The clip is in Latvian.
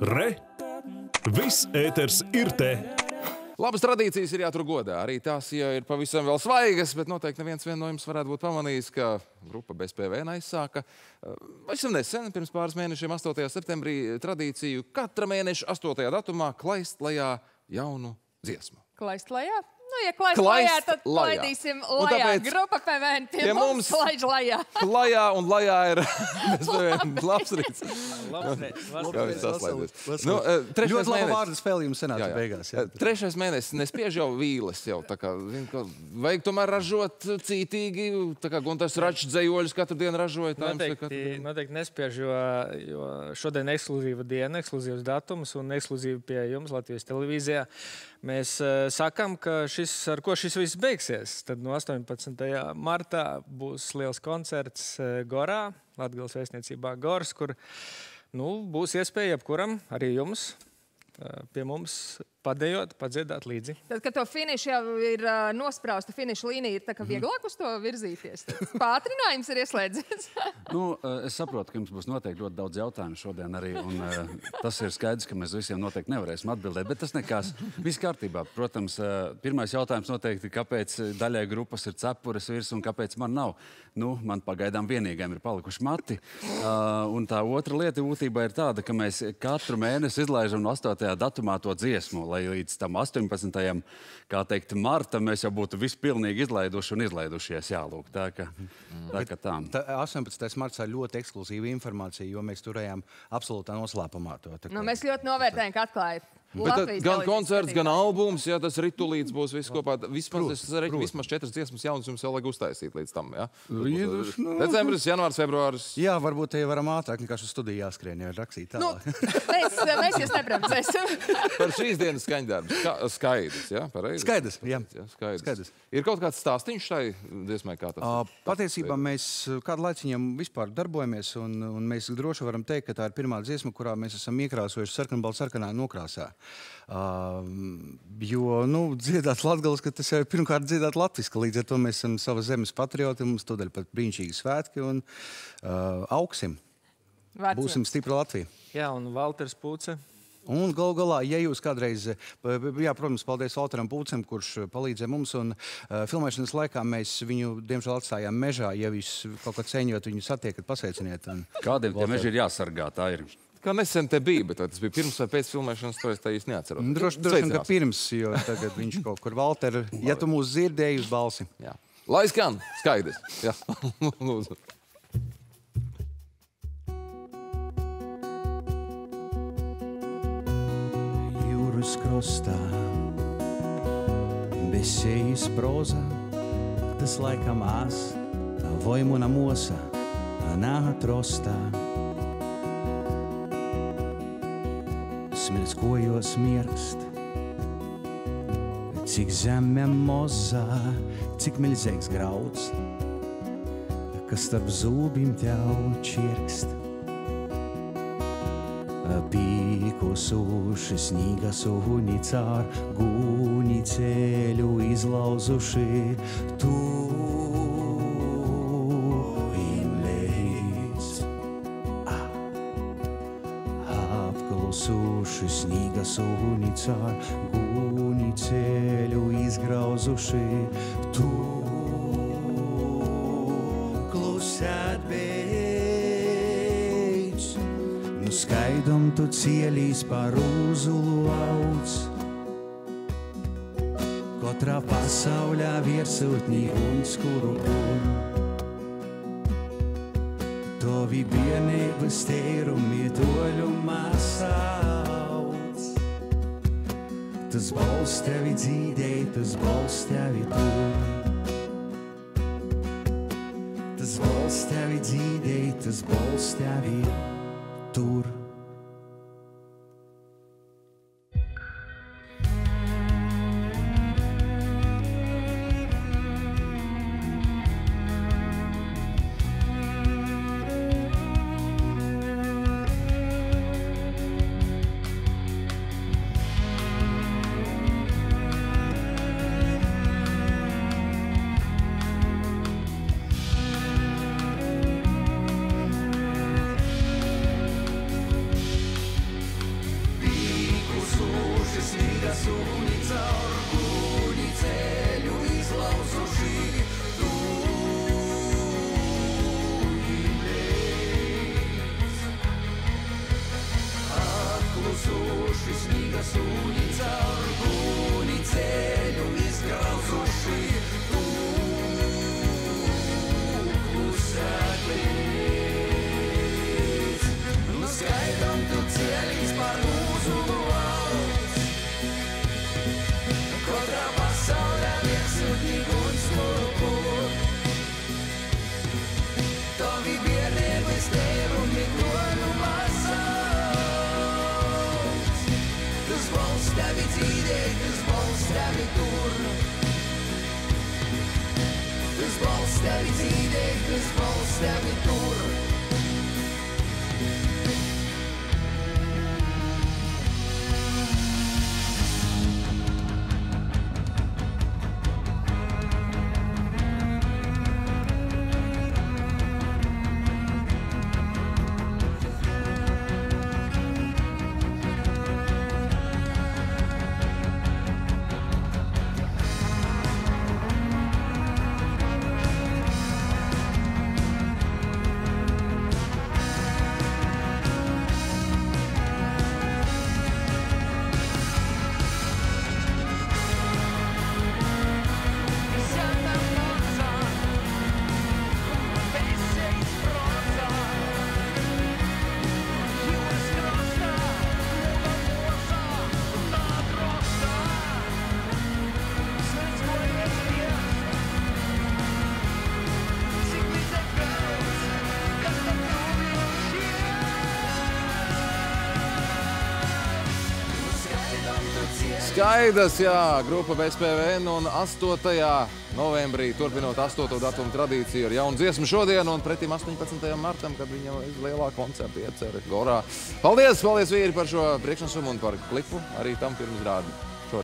Re! Viss ēters ir te! Labas tradīcijas ir jātur godā. Arī tās jau ir pavisam vēl svaigas, bet noteikti neviens no jums varētu būt pamanījis, ka grupa bez PVN aizsāka pavisam nesen, pirms pāris mēnešiem, 8. septembrī, tradīciju katra mēneša 8. datumā klaist lejā jaunu dziesmu. Klaist lejā? Nu, ja Klaist lejā, tad lejā. laidīsim Un lejā. tāpēc Grupa PVN pie, pie mums lejā. Lajā un lajā ir. Labs rīts. Labs rīts. Nu, eh, trešais Ļoti laba mēnesis. vārdu spēle jums sanāca Jā, jā. beigās. Jā. Eh, Trešais mēnesis nespiež jau vīles. Jau, tā kā, zin, ka vajag tomēr ražot cītīgi. Tā kā Gunārs Račs dzējoļus katru dienu ražoja. tā Noteikti, dienu. noteikti nespiež, jo, jo šodien ekskluzīva diena, ekskluzīvs datums un ekskluzīva pie jums Latvijas televīzijā. Mēs uh, sakām, ka šis, ar ko šis viss beigsies. Tad no 18. martā būs liels koncerts uh, Gorā, Latvijas vēstniecībā Gors, kur nu, būs iespēja jebkuram, arī jums, uh, pie mums padējot, padziedāt līdzi. Tad, kad to finišu jau ir uh, nosprausta, finiša līnija ir tā kā vieglāk uz to virzīties. Pātrinājums ir ieslēdzies. Nu, es saprotu, ka jums būs noteikti ļoti daudz jautājumu šodien arī. Un, eh, tas ir skaidrs, ka mēs visiem noteikti nevarēsim atbildēt. Bet tas nekas. Viss kārtībā. Protams, eh, pirmais jautājums noteikti, kāpēc daļai grupas ir cepures virs un kāpēc man nav. Nu, man pagaidām vienīgajam ir palikuši mati. Uh, un tā otra lieta būtībā ir tāda, ka mēs katru mēnesi izlaižam no 8. datumā to dziesmu, lai līdz tam 18. kā teikt, martam mēs jau būtu vispilnīgi izlaiduši un izlaidušies. Jā, lūk, tā ka tā. Ka tā. Tā 18. martā ir ļoti ekskluzīva informācija, jo mēs turējām absolūtā noslēpumā to. tā Nu, kā- mēs ļoti novērtējam, ka atklājat. Bet Latvijas gan koncerts, gan albums, ja tas ritulīts būs viss kopā. Vismaz, es reiķinu, vismaz četras dziesmas jaunas jums vēl vajag uztaisīt līdz tam. Ja? Jēzus, nu. Decembris, janvārs, februāris. Jā, varbūt te varam ātrāk nekā uz studiju jāskrien, jau rakstīt Nu, tālāk. mēs, mēs jūs nepremzēsim. Par šīs dienas skaņdarbs. Ska, skaidrs, ja? Pareizi? Skaidrs, jā. Ja, skaidrs. Skaidrs. Ir kaut kāds stāstīns šai dziesmai, kā tas ir? Patiesībā mēs uh, kādu laiku viņam vispār darbojamies, un, un mēs droši varam teikt, ka tā ir pirmā dziesma, kurā mēs esam iekrāsojuši sarkanbaltu sarkanā nokrāsā. Uh, jo, nu, dziedāt latgaliski, tas jau ir pirmkārt dziedāt latviski, līdz ar to mēs esam savas zemes patrioti, mums tādēļ pat brīnišķīgi svētki un uh, augsim. Vārds Būsim stipri Latvija. Jā, un Valters Pūce. Un galu galā, ja jūs kādreiz, jā, protams, paldies Valteram Pūcam, kurš palīdzēja mums, un uh, filmēšanas laikā mēs viņu, diemžēl, atstājām mežā. Ja jūs kaut ko ceņojat, viņu satiekat, pasveiciniet. Un... Kādiem tie meži ir jāsargā? Tā ir. Kā nesen te bija, bet tas bija pirms vai pēc filmēšanas, to es tā īsti neatceros. Droši vien, ka pirms, jo tagad viņš kaut kur Valter, ja tu mūs dzirdēji uz balsi. Jā. Lai skan, skaidrs. Jā. Lūdzu. jūras krostā. Bez sejas proza, tas laikam ās, vai muna mosa, nātrostā. Smilts kojos mirkst, cik zeme mozā, cik milzīgs grauds, kas starp zūbim tev čirkst. Pīkosuši sniega suni caur gūni ceļu izlauzuši tu Sniega suni caur gūni ceļu izgrauzuši tu klusēt beidz. Nu skaidom tu cielīs par uzulu augs. Katrā pasaulē virsotnī unskuru un. Tovi vienības teirumi toļumā sauc. Tas bols tevi dzīdēja, tas bols tevi tur. Tas bols tevi dzīdēja, tas bols tevi tur. Sunica orgūni ceļu izlauzuši tūnīmēs. Atklūsuši sniga sunica orgūni ceļu izgrauzuši tūnīmēs. Tevi tur. Tas balsts tevi dzīvē, tas balsts tevi tur. Skaidrs, jā, grupa BSPVN un 8. novembrī turpinot 8. datumu tradīciju ar jaunu dziesmu šodien un pretim 18. martam, kad viņa lielā koncerta iecer Gorā. Paldies, paldies vīri par šo priekšnesumu un par klipu arī tam pirms rādi.